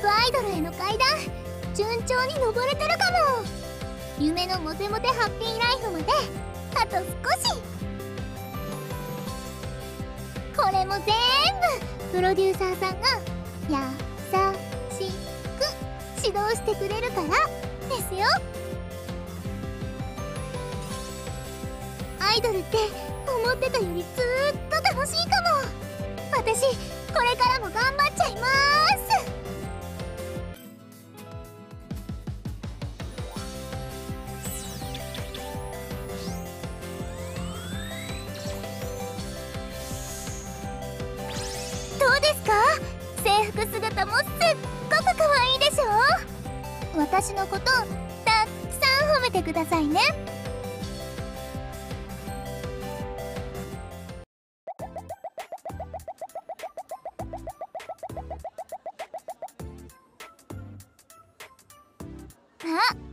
プアイドルへの階段順調に登れてるかも。夢のモテモテハッピーライフまであと少し。これも全部プロデューサーさんが優しく指導してくれるからですよ。アイドルって思ってたよりずっと楽しいかも。私これからも頑張っちゃいます。く姿もすっごく可愛いでしょ？私のことたくさん褒めてくださいね。あ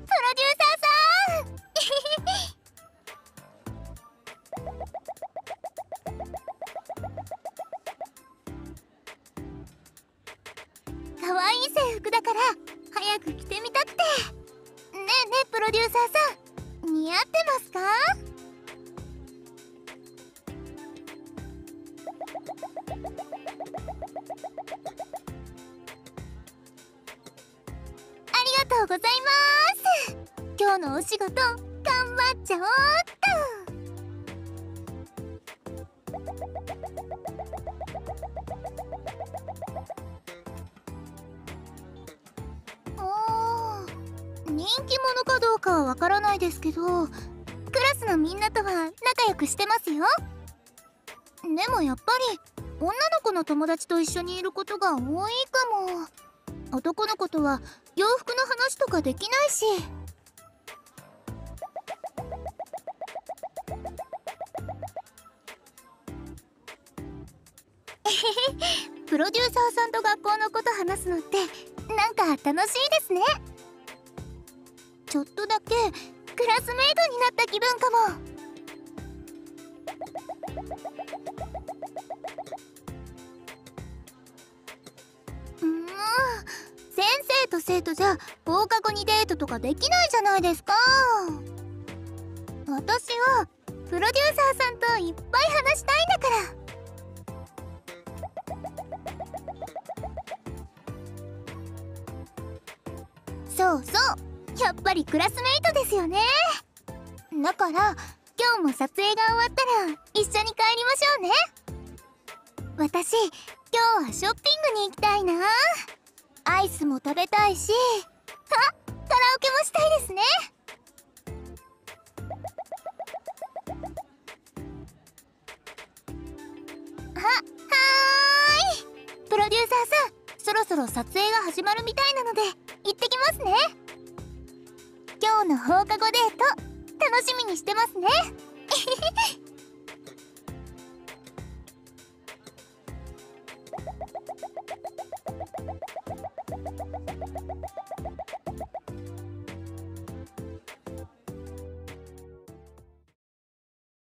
い制服だから早く着てみたくて。ねえねえプロデューサーさん。似合ってますか？ありがとうございます。今日のお仕事頑張っちゃおうっと。人気者かどうかはわからないですけどクラスのみんなとは仲良くしてますよ。でもやっぱり女の子の友達と一緒にいることが多いかも。男の子とは洋服の話とかできないし。プロデューサーさんと学校のこと話すのってなんか楽しいですね。ちょっとだけクラスメイトになった気分かも。うん。先生と生徒じゃ放課後にデートとかできないじゃないですか。私はプロデューサーさんといっぱい話したいんだから。そうそう。やっぱりクラスメイトですよね。だから今日も撮影が終わったら一緒に帰りましょうね。私今日はショッピングに行きたいな。アイスも食べたいしあカラオケもしたいですね。ははーい。プロデューサーさんそろそろ撮影が始まるみたいなのでの放課後デート楽しみにしてますね。